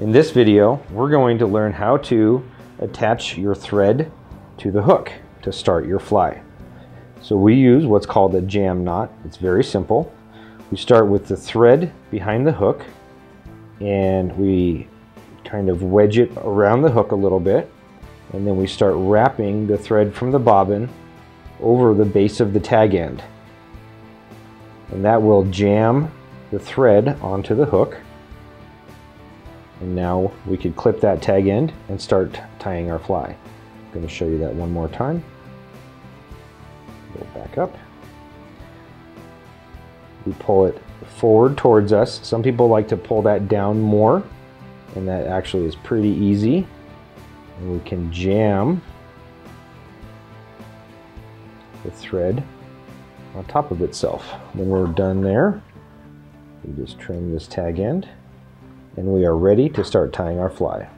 In this video, we're going to learn how to attach your thread to the hook to start your fly. So we use what's called a jam knot. It's very simple. We start with the thread behind the hook and we kind of wedge it around the hook a little bit and then we start wrapping the thread from the bobbin over the base of the tag end. And that will jam the thread onto the hook. And now we could clip that tag end and start tying our fly. I'm going to show you that one more time. Go back up. We pull it forward towards us. Some people like to pull that down more, and that actually is pretty easy. And we can jam the thread on top of itself. When we're done there, we just trim this tag end and we are ready to start tying our fly.